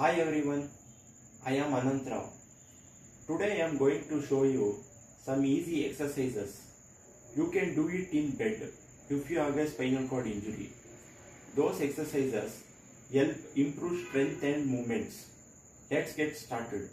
Hi everyone, I am Anant Rao. Today I am going to show you some easy exercises. You can do it in bed if you have a spinal cord injury. Those exercises help improve strength and movements. Let's get started.